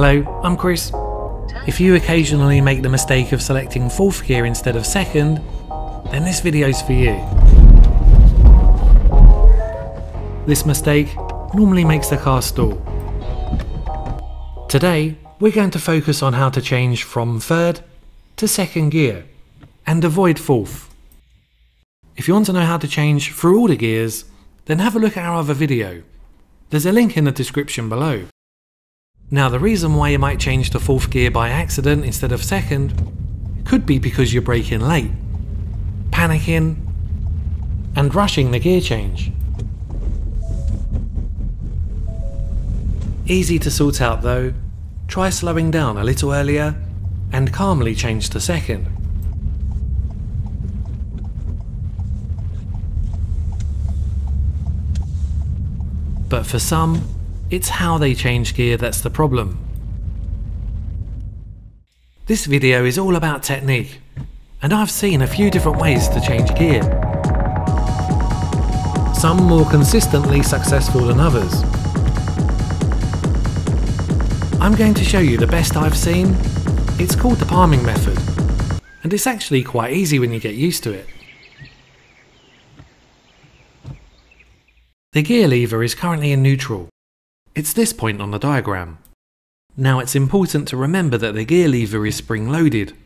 Hello, I'm Chris. If you occasionally make the mistake of selecting fourth gear instead of second, then this video's for you. This mistake normally makes the car stall. Today, we're going to focus on how to change from third to second gear and avoid fourth. If you want to know how to change through all the gears, then have a look at our other video. There's a link in the description below. Now the reason why you might change to fourth gear by accident instead of second could be because you're braking late, panicking, and rushing the gear change. Easy to sort out though, try slowing down a little earlier and calmly change to second. But for some, it's how they change gear that's the problem. This video is all about technique, and I've seen a few different ways to change gear. Some more consistently successful than others. I'm going to show you the best I've seen. It's called the palming method, and it's actually quite easy when you get used to it. The gear lever is currently in neutral. It's this point on the diagram. Now it's important to remember that the gear lever is spring loaded,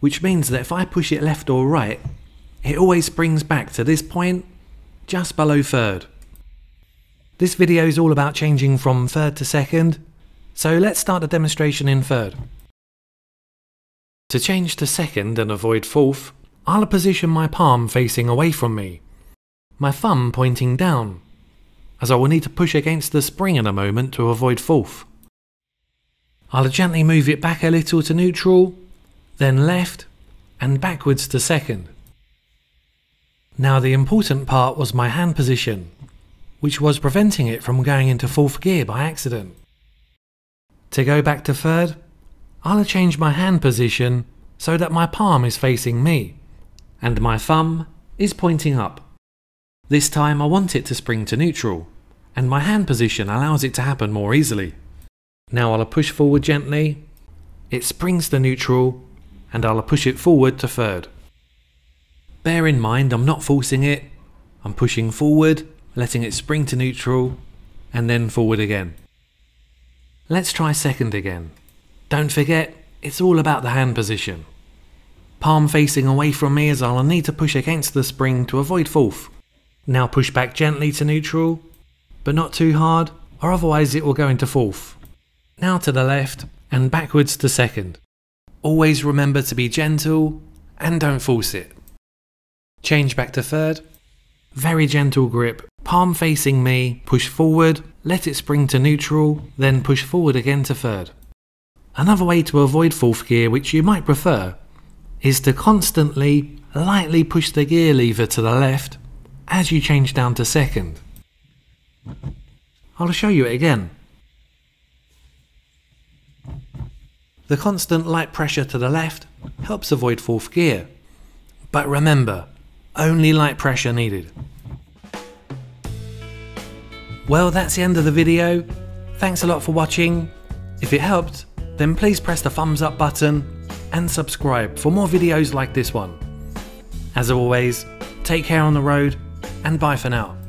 which means that if I push it left or right, it always springs back to this point, just below third. This video is all about changing from third to second, so let's start the demonstration in third. To change to second and avoid fourth, I'll position my palm facing away from me, my thumb pointing down as I will need to push against the spring in a moment to avoid fourth. I'll gently move it back a little to neutral, then left, and backwards to second. Now the important part was my hand position, which was preventing it from going into fourth gear by accident. To go back to third, I'll change my hand position so that my palm is facing me, and my thumb is pointing up. This time I want it to spring to neutral, and my hand position allows it to happen more easily. Now I'll push forward gently, it springs to neutral, and I'll push it forward to third. Bear in mind I'm not forcing it, I'm pushing forward, letting it spring to neutral, and then forward again. Let's try second again. Don't forget, it's all about the hand position. Palm facing away from me as I'll need to push against the spring to avoid fourth. Now push back gently to neutral, but not too hard, or otherwise it will go into fourth. Now to the left, and backwards to second. Always remember to be gentle, and don't force it. Change back to third. Very gentle grip, palm facing me, push forward, let it spring to neutral, then push forward again to third. Another way to avoid fourth gear, which you might prefer, is to constantly, lightly push the gear lever to the left as you change down to second. I'll show you it again. The constant light pressure to the left helps avoid fourth gear. But remember, only light pressure needed. Well, that's the end of the video. Thanks a lot for watching. If it helped, then please press the thumbs up button and subscribe for more videos like this one. As always, take care on the road and bye for now.